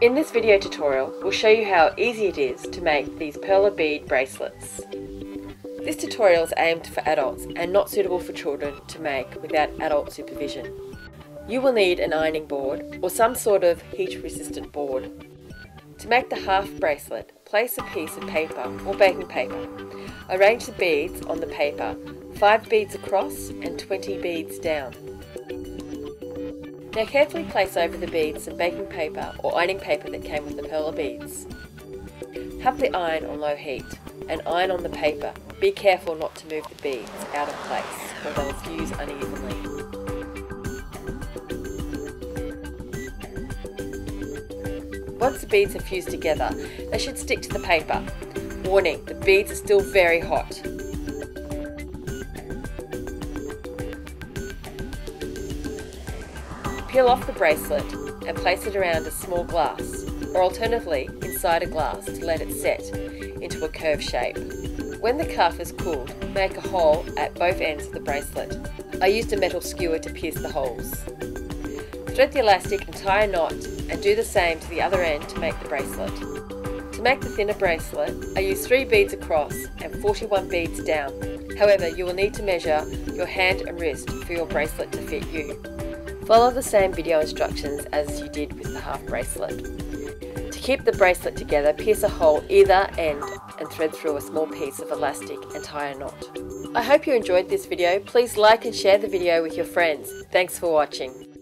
In this video tutorial, we'll show you how easy it is to make these perler bead bracelets. This tutorial is aimed for adults and not suitable for children to make without adult supervision. You will need an ironing board or some sort of heat resistant board. To make the half bracelet, place a piece of paper or baking paper. Arrange the beads on the paper, 5 beads across and 20 beads down. Now carefully place over the beads some baking paper or ironing paper that came with the perler beads. Have the iron on low heat and iron on the paper. Be careful not to move the beads out of place or they'll fuse unevenly. Once the beads are fused together, they should stick to the paper. Warning, the beads are still very hot. Peel off the bracelet and place it around a small glass, or alternatively inside a glass to let it set into a curved shape. When the cuff is cooled, make a hole at both ends of the bracelet. I used a metal skewer to pierce the holes. Thread the elastic and tie a knot and do the same to the other end to make the bracelet. To make the thinner bracelet, I used 3 beads across and 41 beads down. However, you will need to measure your hand and wrist for your bracelet to fit you. Follow the same video instructions as you did with the half bracelet. To keep the bracelet together, pierce a hole either end and thread through a small piece of elastic and tie a knot. I hope you enjoyed this video. Please like and share the video with your friends. Thanks for watching.